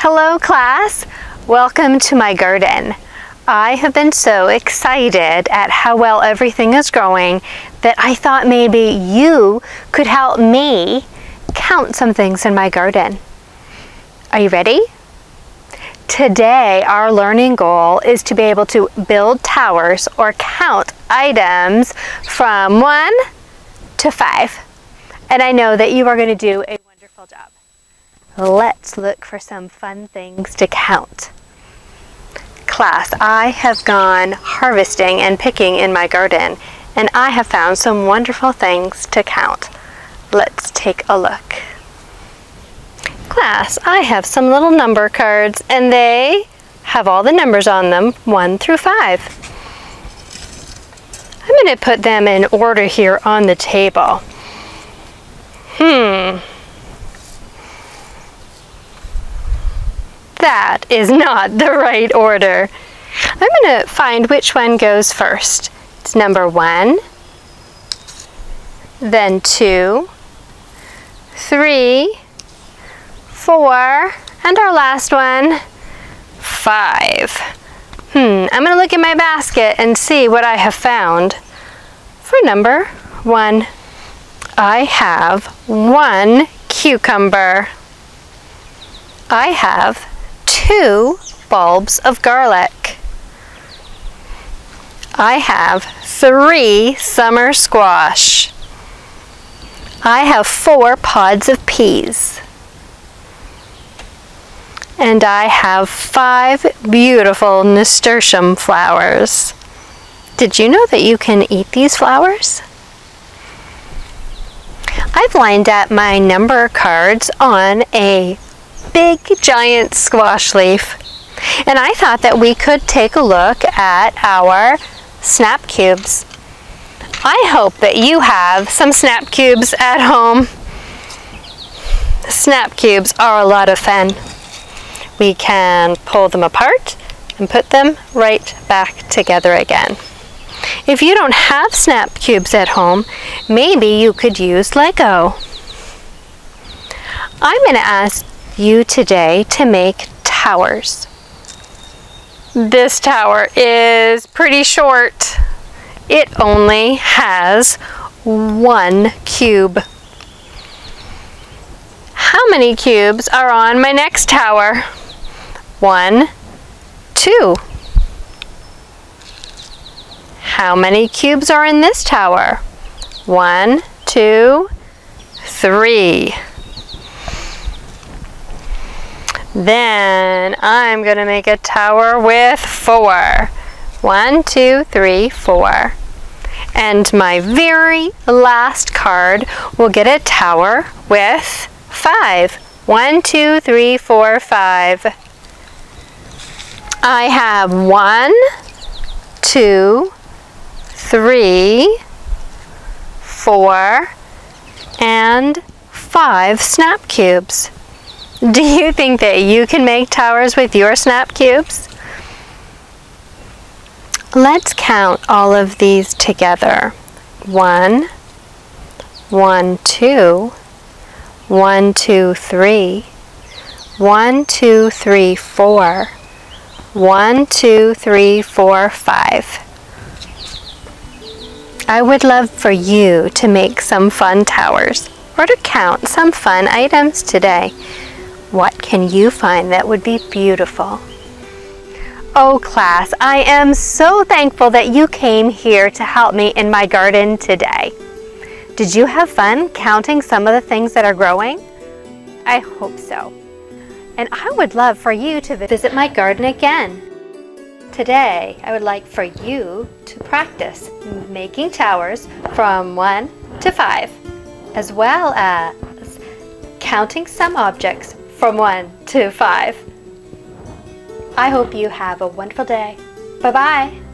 Hello class, welcome to my garden. I have been so excited at how well everything is growing that I thought maybe you could help me count some things in my garden. Are you ready? Today our learning goal is to be able to build towers or count items from one to five. And I know that you are going to do a wonderful job. Let's look for some fun things to count. Class, I have gone harvesting and picking in my garden and I have found some wonderful things to count. Let's take a look. Class, I have some little number cards and they have all the numbers on them, 1 through 5. I'm going to put them in order here on the table. Hmm. That is not the right order. I'm going to find which one goes first. It's number one, then two, three, four, and our last one, five. Hmm, I'm going to look in my basket and see what I have found. For number one, I have one cucumber. I have two bulbs of garlic. I have three summer squash. I have four pods of peas. And I have five beautiful nasturtium flowers. Did you know that you can eat these flowers? I've lined up my number cards on a big giant squash leaf. And I thought that we could take a look at our snap cubes. I hope that you have some snap cubes at home. Snap cubes are a lot of fun. We can pull them apart and put them right back together again. If you don't have snap cubes at home, maybe you could use Lego. I'm going to ask you today to make towers. This tower is pretty short. It only has one cube. How many cubes are on my next tower? One, two. How many cubes are in this tower? One, two, three. Then I'm going to make a tower with four. One, two, three, four. And my very last card will get a tower with five. One, two, three, four, five. I have one, two, three, four, and five snap cubes. Do you think that you can make towers with your snap cubes? Let's count all of these together. One, one, two, one, two, three, one, two, three, four, one, two, three, four, five. I would love for you to make some fun towers or to count some fun items today. What can you find that would be beautiful? Oh class, I am so thankful that you came here to help me in my garden today. Did you have fun counting some of the things that are growing? I hope so. And I would love for you to visit my garden again. Today, I would like for you to practice making towers from 1 to 5, as well as counting some objects from 1 to 5. I hope you have a wonderful day. Bye-bye.